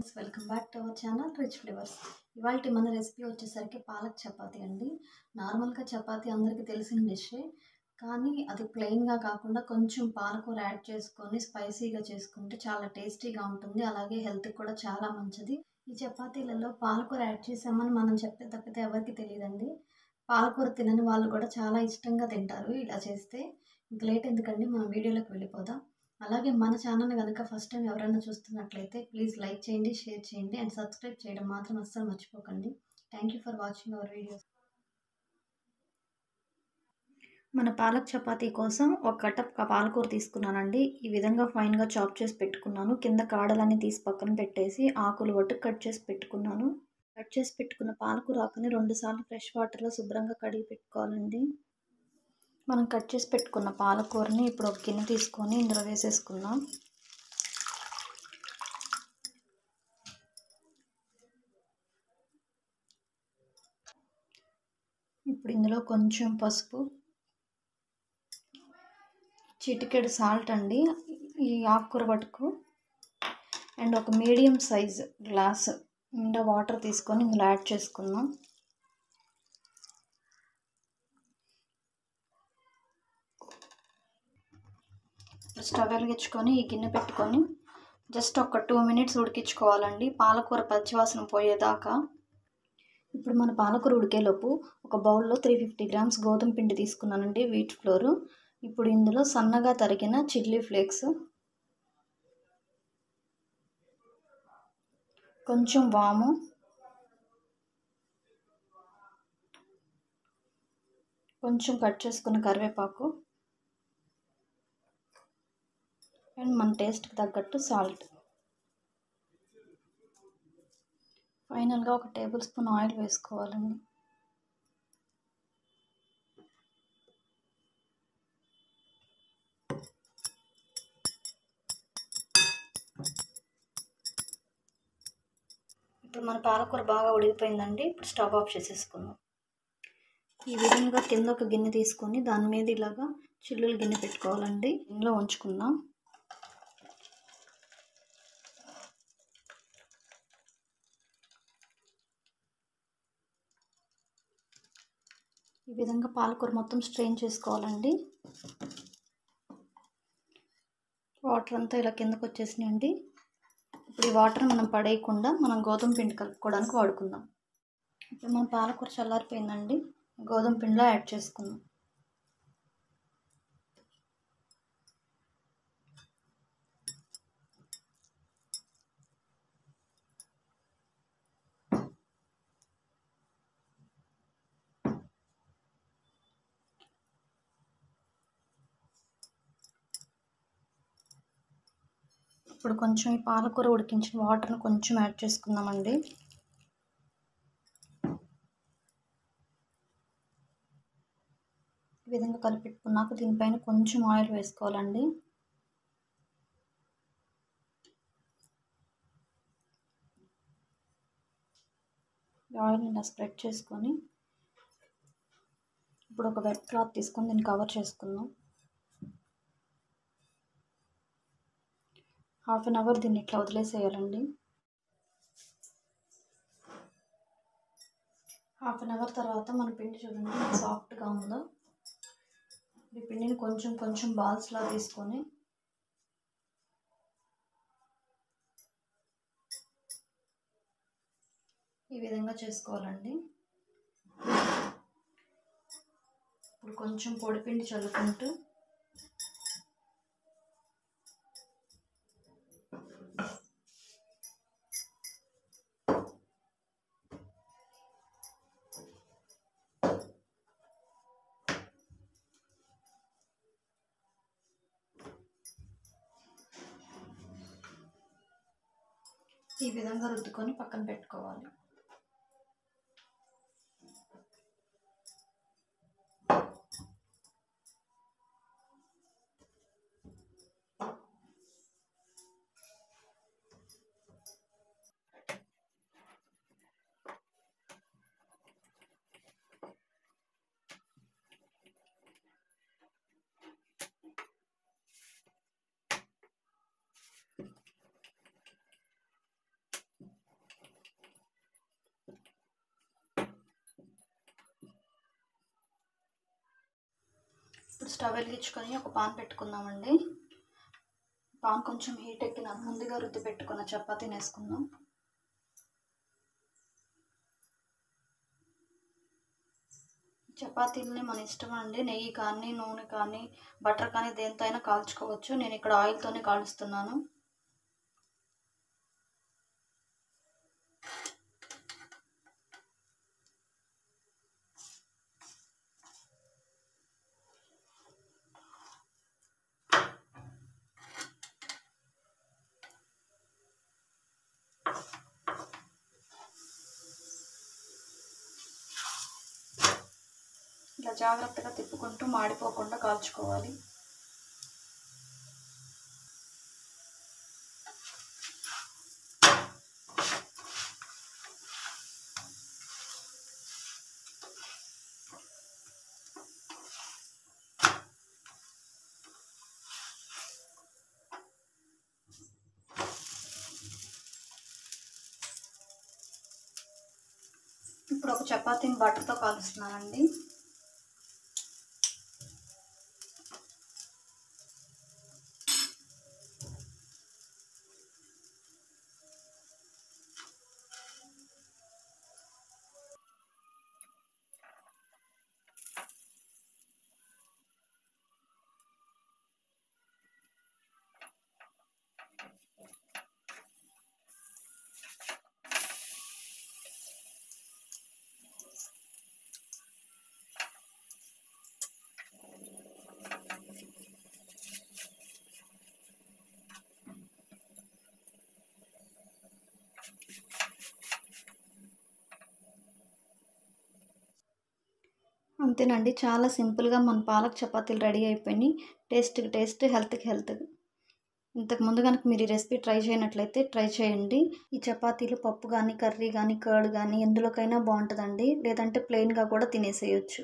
Friends welcome back to our channel Rich Flavours ఇవాళ మన recipe వచ్చేసరికి పాలక్ చపాతి అండి. నార్మల్గా చపాతి అందరికీ తెలిసిన డిషే కానీ అది ప్లెయిన్గా కాకుండా కొంచెం పాలకూర యాడ్ చేసుకొని స్పైసీగా చేసుకుంటే చాలా టేస్టీగా ఉంటుంది. అలాగే హెల్త్కి కూడా చాలా మంచిది. ఈ చపాతీలలో పాలకూర యాడ్ చేసామని మనం చెప్పే తప్పితే ఎవరికి తెలియదండి. పాలకూర తినని వాళ్ళు కూడా చాలా ఇష్టంగా తింటారు. ఇలా చేస్తే ఇంక లేట్ ఎందుకండి? మనం వీడియోలోకి వెళ్ళిపోదాం. అలాగే మన ఛానల్ కనుక ఫస్ట్ టైం ఎవరైనా చూస్తున్నట్లయితే ప్లీజ్ లైక్ చేయండి షేర్ చేయండి అండ్ సబ్స్క్రైబ్ చేయడం మాత్రం అస్సలు మర్చిపోకండి. Thank you for watching our videos మన పాలక్ చపాతీ కోసం ఒక కట్ట పాలకూర తీసుకున్నానండి. ఈ విధంగా ఫైన్గా చాప్ చేసి పెట్టుకున్నాను. కింద కాడలన్నీ తీసి పక్కన పెట్టేసి ఆకులు వట్టు కట్ చేసి పెట్టుకున్నాను. కట్ చేసి పెట్టుకున్న పాలకూర ఆకుని రెండుసార్లు ఫ్రెష్ వాటర్లో శుభ్రంగా కడిగి పెట్టుకోవాలండి. మనం కట్ చేసి పెట్టుకున్న పాలకూరని ఇప్పుడు ఒక గిన్నె తీసుకొని ఇందులో వేసేసుకుందాం. ఇప్పుడు ఇందులో కొంచెం పసుపు చిటికెడు సాల్ట్ అండి ఈ ఆకుకూర పట్టుకు అండ్ ఒక మీడియం సైజ్ గ్లాస్ నిండా వాటర్ తీసుకొని ఇందులో యాడ్ చేసుకుందాం. స్టవ్ వెలిగించుకొని ఈ గిన్నె పెట్టుకొని జస్ట్ ఒక టూ మినిట్స్ ఉడికించుకోవాలండి. పాలకూర పచ్చివాసన పోయేదాకా. ఇప్పుడు మన పాలకూర ఉడికేలోపు ఒక బౌల్లో త్రీ ఫిఫ్టీ గ్రామ్స్ గోధుమ పిండి తీసుకున్నానండి వీట్ ఫ్లోర్. ఇప్పుడు ఇందులో సన్నగా తరిగిన చిల్లీ ఫ్లేక్స్. కొంచెం వాము. కొంచెం కట్ చేసుకున్న కరివేపాకు. అండ్ మన టేస్ట్కి తగ్గట్టు సాల్ట్. ఫైనల్గా ఒక టేబుల్ స్పూన్ ఆయిల్ వేసుకోవాలండి. ఇప్పుడు మన పాలకూర బాగా ఉడికిపోయిందండి. ఇప్పుడు స్టవ్ ఆఫ్ చేసేసుకుందాం. ఈ విధంగా కింద ఒక గిన్నె తీసుకొని దాని మీద ఇలాగా చిల్లులు గిన్నె పెట్టుకోవాలండి. ఇందులో ఉంచుకుందాం. ఈ విధంగా పాలకూర మొత్తం స్ట్రెయిన్ చేసుకోవాలండి. వాటర్ అంతా ఇలా కిందకు వచ్చేసినాయండి. ఇప్పుడు ఈ వాటర్ మనం పడేయకుండా మనం గోధుమ పిండి కలుపుకోవడానికి వాడుకుందాం. ఇప్పుడు మన పాలకూర చల్లారిపోయిందండి. గోధుమ పిండిలో యాడ్ చేసుకుందాం. ఇప్పుడు కొంచెం ఈ పాలకూర ఉడికించిన వాటర్ని కొంచెం యాడ్ చేసుకుందామండి. ఈ విధంగా కలిపెట్టుకున్నాక దీనిపైన కొంచెం ఆయిల్ వేసుకోవాలండి. ఆయిల్ని ఇలా స్ప్రెడ్ చేసుకొని ఇప్పుడు ఒక వెట్ క్లాత్ తీసుకొని దీన్ని కవర్ చేసుకుందాం. హాఫ్ అన్ అవర్ దీన్ని ఇట్లా వదిలేసేయాలండి. హాఫ్ అన్ అవర్ తర్వాత మన పిండి చూడండి సాఫ్ట్గా ఉందో. ఈ పిండిని కొంచెం కొంచెం బాల్స్లా తీసుకొని ఈ విధంగా చేసుకోవాలండి. ఇప్పుడు కొంచెం పొడిపిండి చల్లుకుంటూ ఈ విధంగా రుద్దుకొని పక్కన పెట్టుకోవాలి. స్టవ్ వెలిగించుకొని ఒక పాన్ పెట్టుకుందామండి. పాన్ కొంచెం హీట్ ఎక్కిన ముందుగా రుద్ది పెట్టుకున్న చపాతీని వేసుకుందాం చపాతీలని మన ఇష్టం అండి. నెయ్యి కానీ నూనె కానీ బటర్ కానీ దేంతో అయినా కాల్చుకోవచ్చు. నేను ఇక్కడ ఆయిల్తోనే కాలుస్తున్నాను. ఇలా జాగ్రత్తగా తిప్పుకుంటూ మాడిపోకుండా కాల్చుకోవాలి. ఇప్పుడు ఒక చపాతీని బట్టతో కాలుస్తున్నానండి అంతేనండి చాలా సింపుల్గా మన పాలక్ చపాతీలు రెడీ అయిపోయినాయి. టేస్ట్కి టేస్ట్ హెల్త్కి హెల్త్. ఇంతకు ముందు కనుక మీరు ఈ రెసిపీ ట్రై చేయనట్లయితే ట్రై చేయండి. ఈ చపాతీలు పప్పు కానీ కర్రీ కానీ కర్డ్ కానీ ఎందులోకైనా బాగుంటుందండి. లేదంటే ప్లెయిన్గా కూడా తినేసేయచ్చు.